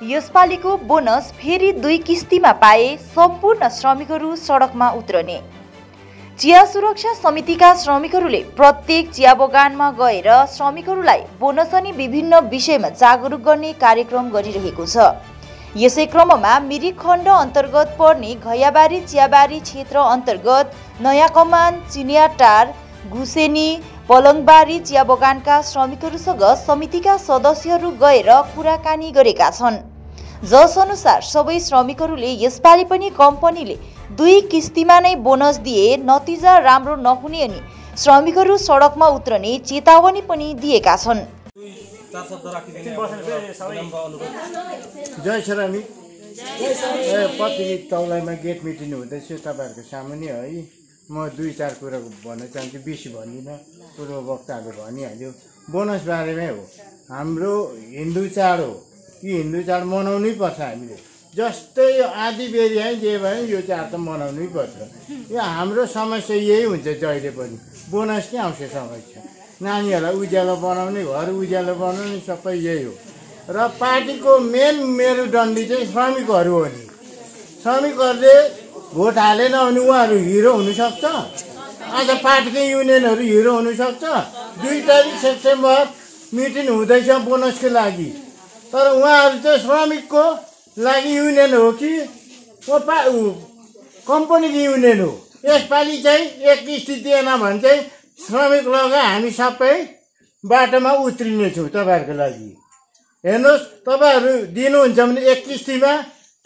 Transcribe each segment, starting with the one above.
यसपालिको bonus फेरि दुई किस्तीमा पाए सम्पूर्ण श्रमिकहरू सडकमा उत्रने। चिया सुरक्षा समितिका श्रमिकहरूले प्रत्येक चिया बगानमा गएर श्रमिकहरूलाई बोनस अनि विभिन्न विषयमा जागरुक गर्ने कार्यक्रम गरिरहेको छ। यसै क्रममा मिरिक खण्ड अन्तर्गत पर्ने घैयाबारी चियाबारी क्षेत्र अन्तर्गत नयाँ कमान चिनियाटार घुसेनी पलङबारी चिया बगानका श्रमिकहरूसँग समितिका सदस्यहरू गएर कुराकानी गरेका छन्। जसअनुसार सबै श्रमिकहरूले यसपालि पनि कम्पनीले दुई किस्तीमा नै बोनस दिए नतिजा राम्रो नहुने अनि श्रमिकहरू सडकमा उत्रने चेतावनी पनि दिएका छन्। जय श्रामी ए पत्रिका तौलाइमा गेट मिटिङ हुँदैछ तपाईँहरूको सामुन्य है। म दुई चार कुरा भन्न चाहन्छु बेसी भन्दिनँ। पूर्व वक्ताहरूले भनिहाल्यो बोनस बारेमै हो। हाम्रो हिन्दू चाड हो। कि हिन्दू चाड मनाउनै पर्छ हामीले। जस्तै आधी बेरी है जे भयो यो चाड त मनाउनै पर्छ। यो हाम्रो समस्या यही हुन्छ जहिले पनि। बोनस नै आउँछ समस्या। नानीहरूलाई उज्यालो बनाउने घर उज्यालो बनाउने सबै यही हो। र पार्टीको मेन मेरुदण्डी चाहिँ श्रमिकहरू हो नि। श्रमिकहरूले भोट हालेन भने उहाँहरू हिरो हुनसक्छ। आज पार्टीकै युनियनहरू हिरो हुनसक्छ। दुई तारिक सेप्टेम्बर मिटिङ हुँदैछ बोनसको लागि। तर उहाँहरू चाहिँ श्रमिकको लागि युनियन हो कि? पा कम्पनीको युनियन हो। यसपालि चाहिँ एक किस्ती दिएन भने चाहिँ श्रमिक लगा हामी सबै बाटोमा उत्रिनेछौँ तपाईँहरूको लागि। हेर्नुहोस् तपाईँहरू दिनुहुन्छ भने एक किस्तीमा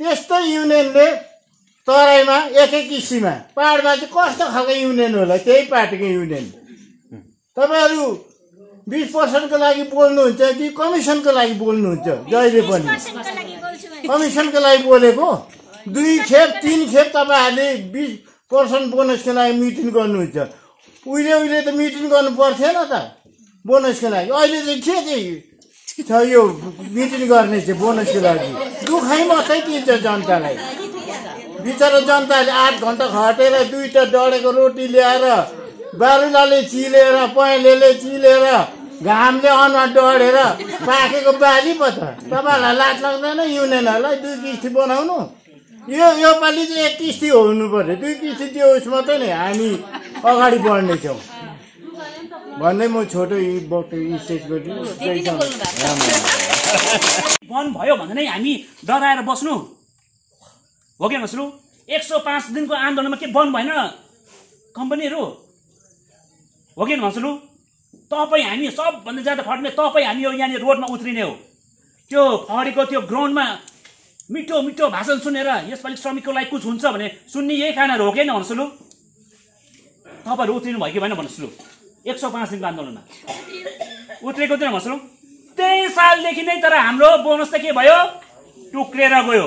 त्यस्तै युनियनले तराईमा एकै किस्तीमा पाहाडमा चाहिँ कस्तो खालको युनियन होला? त्यही पार्टीको युनियन। तपाईँहरू बिस पर्सेन्टको लागि बोल्नुहुन्छ कि कमिसनको लागि बोल्नुहुन्छ? जहिले पनि। कमिसनको लागि बोलेको? दुई खेप तिन खेप तपाईँहरूले बिस पर्सेन्ट बोनसको लागि मिटिङ गर्नुहुन्छ। उहिले उहिले त मिटिङ गर्नु पर्थेन त बोनसको लागि। अहिले चाहिँ के चाहिँ छ यो मिटिङ गर्ने चाहिँ बोनसको लागि? दुखाइ मात्रै दिन्छ जनतालाई। बिचरा जनताले आठ घन्टा खटेर दुईवटा डढेको रोटी ल्याएर बारुलाले चिलेर पहेँलेले चिलेर घामले अनुहार डढेर पाकेको बाली पो त तपाईँहरूलाई लाज लाग्दैन युनियनहरूलाई दुई किस्ती बनाउनु? यो योपालि चाहिँ एक किस्ती हुनु पर्यो। दुई किस्ती त्यो उस मात्रै नै हामी अगाडि बढ्नेछौँ। भन्दै म छोटो स्टेज बन्द भयो भने नै हामी डराएर बस्नु। हो कि मसलु एक सौ पाँच दिनको आन्दोलनमा के बन्द भएन? कम्पनीहरू? हो कि मसलु तपाईँ हामी सबभन्दा ज्यादा खट्ने तपाईँ हामी यो यहाँनिर रोडमा उत्रिने हो। त्यो अगाडिको त्यो ग्राउन्डमा मिठो मिठो भाषण सुनेर यसपालि श्रमिकको लागि कुछ हुन्छ भने सुन्ने यही कारणहरू हो कि न भन्नुहोस् लु तपाईँहरू उत्रिनु भयो कि भएन भन्नुहोस् लु एक सौ पाँच दिनको आन्दोलनमा। उत्रेको थिएन भन्नुहोस् लु त्यही सालदेखि नै तर हाम्रो बोनस त के भयो? टुक्रेर गयो।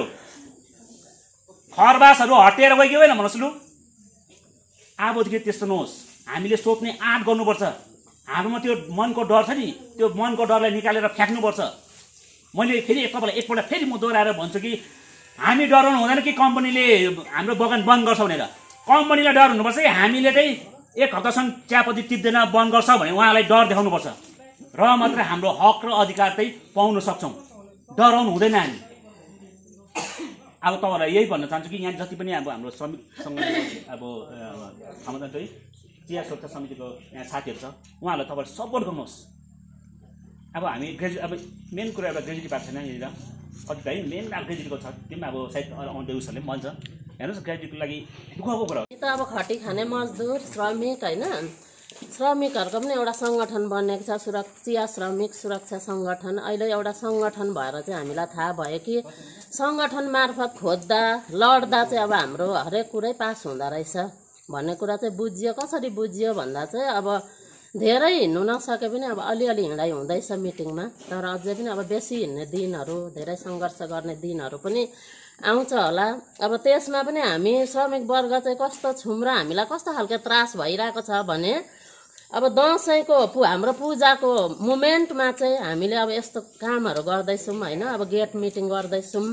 खरबासहरू हटेर गयो होइन भन्नुहोस् लु अबदेखि त्यस्तो नहोस्। हामीले सोध्ने आँट गर्नुपर्छ। हाम्रोमा त्यो मनको डर छ नि त्यो मनको डरलाई निकालेर फ्याँक्नुपर्छ। मैले फेरि तपाईँलाई एकपल्ट फेरि म दोहोऱ्याएर भन्छु कि हामी डराउनु हुँदैन कि कम्पनीले हाम्रो बगान बन्द गर्छ भनेर। कम्पनीलाई डर हुनुपर्छ कि हामीले चाहिँ एक हप्तासम्म चियापत्ती टिप्दैन बन्द गर्छ भने उहाँलाई डर देखाउनुपर्छ। र मात्र हाम्रो हक र अधिकार चाहिँ पाउन सक्छौँ। डराउनु हुँदैन हामी। अब तपाईँहरूलाई यही भन्न चाहन्छु कि यहाँ जति पनि अब हाम्रो श्रमिकसँग अब क्षमता चाहिँ चिया सुरक्षा समितिको यहाँ साथीहरू छ उहाँहरूलाई तपाईँले सपोर्ट गर्नुहोस्। अब हामी ग्रेजुएट अब मेन कुरा एउटा ग्रेजुएटी पाएको छैन यहाँनिर। कति है मेन अब ग्रेजुएटको छ त्यो पनि अब सायद आउँदै उसहरूले पनि भन्छ। हेर्नुहोस् ग्रेजुएटको लागि दुःखको कुरा हो त अब खटी खाने मजदुर श्रमिक होइन? श्रमिकहरूको पनि एउटा सङ्गठन बनेको छ सुरक्षा श्रमिक सुरक्षा सङ्गठन। अहिले एउटा सङ्गठन भएर चाहिँ हामीलाई थाहा भयो कि सङ्गठन मार्फत खोज्दा लड्दा चाहिँ अब हाम्रो हरेक कुरै पास हुँदो रहेछ। भन्ने कुरा चाहिँ बुझियो। कसरी बुझियो भन्दा चाहिँ अब धेरै हिँड्नु नसके पनि अब अलिअलि हिँडाइ हुँदैछ मिटिङमा। तर अझै पनि अब बेसी हिँड्ने दिनहरू धेरै सङ्घर्ष गर्ने दिनहरू पनि आउँछ होला। अब त्यसमा पनि हामी श्रमिक वर्ग चाहिँ कस्तो छौँ र हामीलाई कस्तो खालको त्रास भइरहेको छ भने अब दसैँको पु हाम्रो पूजाको मुमेन्टमा चाहिँ हामीले अब यस्तो कामहरू गर्दैछौँ होइन अब गेट मिटिङ गर्दैछौँ।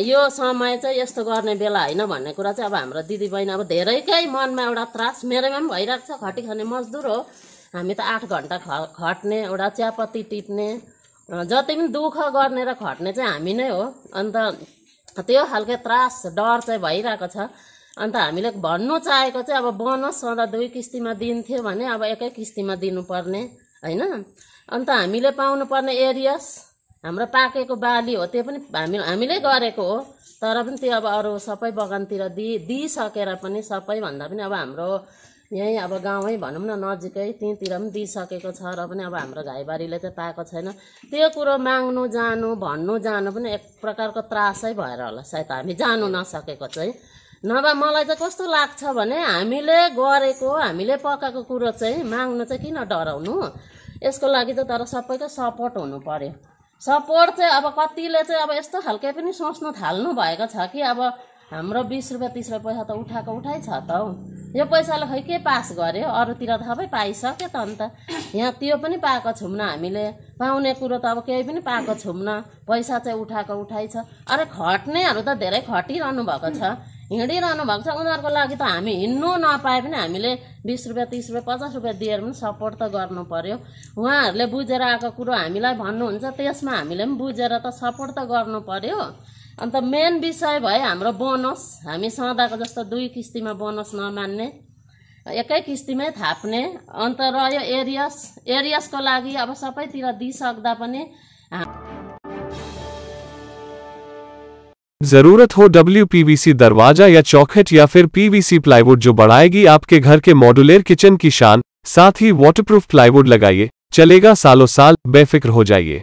यो समय चाहिँ यस्तो गर्ने बेला होइन भन्ने कुरा चाहिँ अब हाम्रो दिदीबहिनी अब धेरैकै मनमा एउटा त्रास मेरोमा पनि भइरहेको छ खटी खाने मजदुर हो। हामी त आठ घन्टा ख खट्ने एउटा चियापत्ती टिप्ने जति पनि दुःख गर्ने र खट्ने चाहिँ हामी नै हो। अन्त त्यो खालको त्रास डर चाहिँ भइरहेको छ। अन्त हामीले भन्नु चाहेको चाहिँ अब बोनस सधैँ दुई किस्तीमा दिन्थ्यो भने अब एकै किस्तीमा दिनुपर्ने होइन? अन्त हामीले पाउनुपर्ने एरियास हाम्रो पाकेको बाली हो त्यो पनि हामी हामीले गरेको हो तर पनि त्यो अब अरू सबै बगानतिर दि दिइसकेर पनि सबैभन्दा पनि अब हाम्रो यहीँ अब गाउँै भनौँ न नजिकै त्यहीँतिर पनि दिइसकेको छ र पनि अब हाम्रो घाइबारीले चाहिँ पाएको छैन। त्यो कुरो माग्नु जानु भन्नु जानु पनि एक प्रकारको त्रासै भएर होला सायद हामी जानु नसकेको चाहिँ। नभए मलाई चाहिँ कस्तो लाग्छ भने हामीले गरेको हामीले पकाएको कुरो चाहिँ माग्नु चाहिँ किन डराउनु? यसको लागि चाहिँ तर सबैको सपोर्ट हुनु पर्यो। सपोर्ट चाहिँ अब कतिले चाहिँ अब यस्तो खालके पनि सोच्नु थाल्नु भएको छ कि अब हाम्रो बिस रुपियाँ तिस रुपियाँ पैसा त उठाएको उठाइ छ त हौ। यो पैसाले खै के पास गर्यो? अरूतिर त सबै पाइसक्यो त अन्त। यहाँ त्यो पनि पाएको छौँ हामीले। पाउने कुरो त अब केही पनि पाएको छौँ पैसा चाहिँ उठाएको उठाइ छ। अरे खट्नेहरू त धेरै खटिरहनु भएको छ। हिँडिरहनु भएको छ। उनीहरूको लागि त हामी हिँड्नु नपाए पनि हामीले बिस रुपियाँ तिस रुपियाँ पचास रुपियाँ दिएर पनि सपोर्ट त गर्नु पर्यो। उहाँहरूले बुझेर आएको कुरो हामीलाई भन्नुहुन्छ त्यसमा हामीले पनि बुझेर त सपोर्ट त गर्नु पर्यो। अन्त मेन विषय भयो हाम्रो बोनस हामी सदाको जस्तो दुई किस्तीमा बोनस नमान्ने। एकै किस्तीमै थाप्ने। अन्त रह्यो एरियस एरियसको लागि अब सबैतिर दिइसक्दा पनि ज़रूरत हो डब्ल्यू पीवीसी दरवाज़ा या चौखट या फिर पीवीसी प्लाईवुड जो बढ़ाएगी आपके घर के मॉड्यूलर किचन की शान, साथ ही वाटरप्रूफ प्लाईवुड लगाइए, चलेगा सालों साल, बेफिक्र हो जाइए।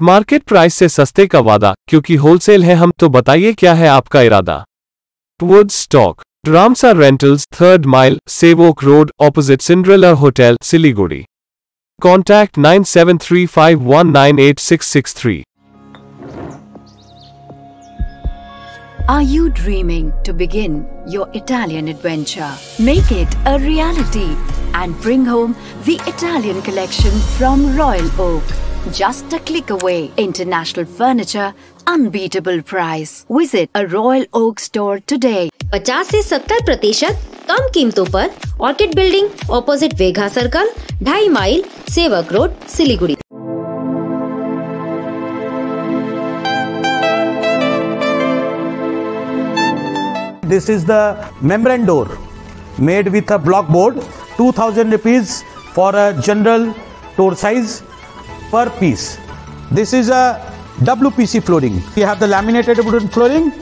मार्केट प्राइस से सस्ते का वादा, क्योंकि होलसेल है हम तो बताइए क्या है आपका इरादा। Would stock Ramsa rentals third mile Sevoke road opposite Cinderella hotel Siliguri contact nine seven three five one nine eight six six three Are you dreaming to begin your Italian adventure? Make it a reality and bring home the Italian collection from Royal Oak. Just a click away. International furniture, unbeatable price. Visit a Royal Oak store today. 50 से 70 प्रतिशत कम कीमतों पर orchid building opposite वेघा circle ढाई mile Sevoke road Siliguri This is the membrane door made with a block board 2000 rupees for a general door size per piece. This is a WPC flooring. We have the laminated wooden flooring,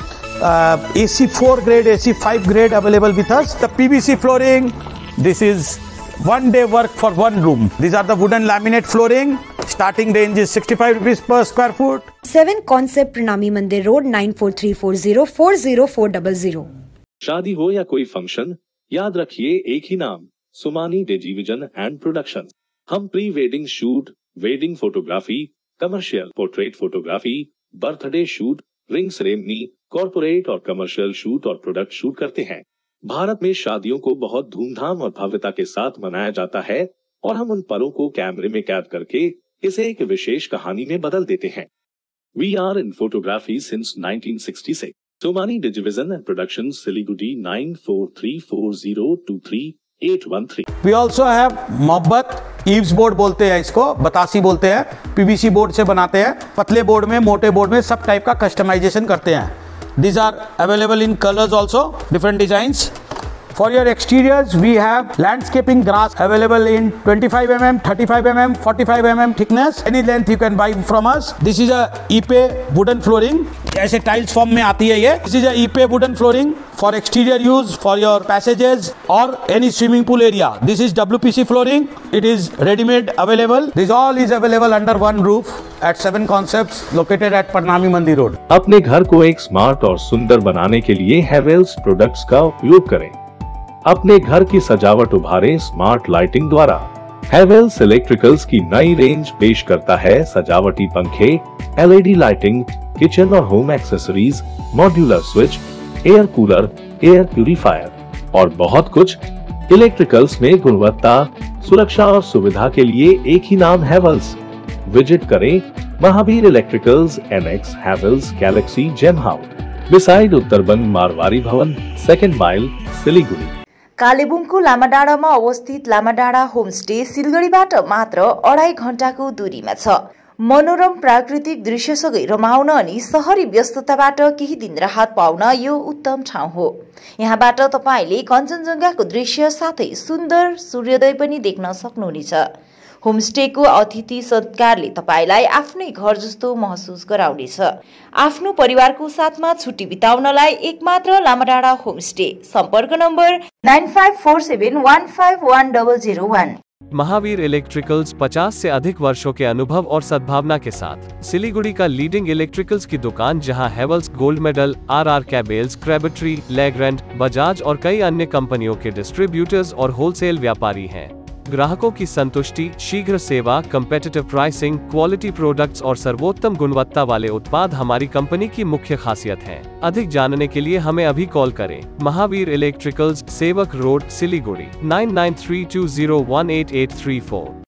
uh, AC4 grade, AC5 grade available with us. The PVC flooring, this is one day work for one room. These are the wooden laminate flooring. Starting range is 65 rupees per square foot. 7 Concept Pranami Mandir Road 94340 40400. शादी हो या कोई function याद रखिए एक ही नाम Sumani Digivision and production हम pre wedding shoot wedding photography commercial portrait photography birthday shoot ring ceremony corporate और कमर्शियल शूट और प्रोडक्ट शूट करते हैं भारत में शादियों को बहुत धूमधाम और भव्यता के साथ मनाया जाता है और हम उन पलों को कैमरे में कैद करके इसे एक विशेष कहानी में बदल देते हैं। We are in photography since 1966 Somani digivision and production Siliguri nine four three four zero two three eight one three we also have मोहब्बत ईव्स बोर्ड बोलते हैं इसको, बतासी बोलते हैं पीवीसी बोर्ड से बनाते हैं, पतले बोर्ड में, मोटे बोर्ड में सब टाइप का कस्टमाइजेशन करते हैं। These are available in colors also different designs. For your exteriors, we have landscaping grass available in 25 mm 35 mm 45 mm thickness. Any length you can buy from us. This is a ipe wooden flooring. ऐसे tiles form में आती है ये. This is ipe wooden flooring for exterior use for your passages और any swimming pool area this is W flooring it is readymade available this all is available under one roof at seven concept located at Parnami Mandir road अपने घर को एक smart और सुंदर बनाने के लिए हेवेल्स प्रोडक्ट्स का उपयोग करें। अपने घर की सजावट उभारे स्मार्ट लाइटिंग द्वारा। हेवेल्स इलेक्ट्रिकल्स की नई रेंज पेश करता है सजावटी पंखे एलईडी लाइटिंग किचन और home accessories modular switch air cooler air purifier और बहुत कुछ। इलेक्ट्रिकल्स में गुणवत्ता, सुरक्षा और सुविधा के लिए एक ही नाम हैवल्स विज़िट करें Mahavir electricals NX Havells galaxy gem house beside Uttarban Marwari Bhawan second mile Siliguri कालेबुङको लामाडाँडामा अवस्थित लामाडाँडा होमस्टे सिलगढीबाट मात्र अढाई घण्टाको दूरीमा छ। मनोरम प्राकृतिक दृश्यसँगै रमाउन अनि सहरी व्यस्तताबाट केही दिन राहत पाउन यो उत्तम ठाउँ हो। यहाँबाट तपाईँले कञ्चनजङ्घाको दृश्य साथै सुन्दर सूर्योदय पनि देख्न सक्नुहुनेछ। होमस्टेको अतिथि सत्कारले तपाईँलाई आफ्नै घर जस्तो महसुस गराउनेछ। आफ्नो परिवारको साथमा छुट्टी बिताउनलाई एकमात्र लामाडाँडा होमस्टे सम्पर्क number nine four double Mahavir electricals 50 से अधिक वर्षों के अनुभव और सद्भावना के साथ सिलीगुड़ी का लीडिंग इलेक्ट्रिकल्स की दुकान जहाँ Havells gold medal R R cables Crabtree Legrand Bajaj और कई अन्य कंपनियों के डिस्ट्रीब्यूटर्स और होलसेल व्यापारी हैं। ग्राहकों की संतुष्टि, शीघ्र सेवा कम्पेटिटिव प्राइसिंग क्वालिटी प्रोडक्ट्स और सर्वोत्तम गुणवत्ता वाले उत्पाद हमारी कंपनी की मुख्य खासियत है। अधिक जानने के लिए हमें अभी कॉल करें। Mahavir electricals Sevoke road, Siliguri, nine nine three two zero one eight eight three four.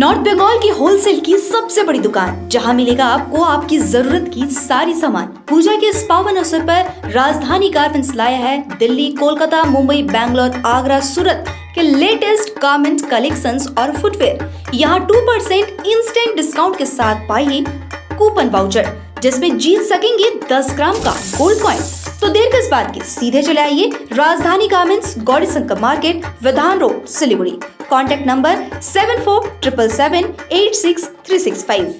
North Bengal की होलसेल की सबसे बड़ी दुकान, जहाँ मिलेगा आपको आपकी ज़रूरत की सारी सामान। पूजा के इस पावन अवसर पर राजधानी गार्मेंट्स लाया है दिल्ली, कोलकाता, मुंबई, बैंगलोर, आगरा, सूरत के लेटेस्ट गार्मेंट कलेक्शन और फुटवेयर यहाँ टू परसेंट इंस्टेंट डिस्काउंट के साथ पाइए कूपन वाउचर जिसमें जीत सकेंगे 10 ग्राम का गोल्ड कॉइन तो देर किस बात की? सीधे चले आइए Rajdhani garments Gauri Shankar market, Bidhan road, Siliguri. Contact number seven four triple seven eight six three six five